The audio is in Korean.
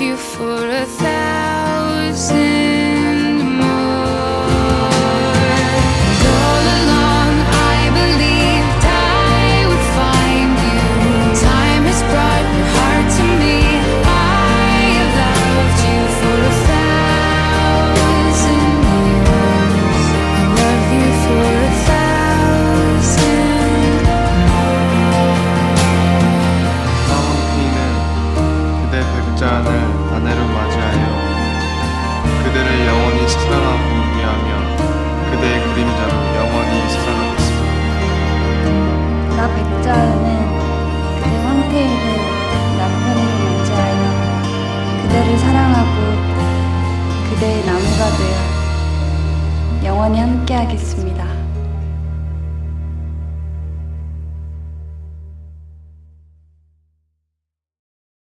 You for a thousand 그대 백자안을 아내로 맞이하여 그대를 영원히 사랑하고 의미하며 그대의 그림자로 영원히 사랑하겠습니다. 나 백자은은 그대 황태일을 남편으로 맞이하여 그대를 사랑하고 그대의 나무가 되어 영원히 함께하겠습니다.